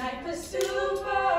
Diaper super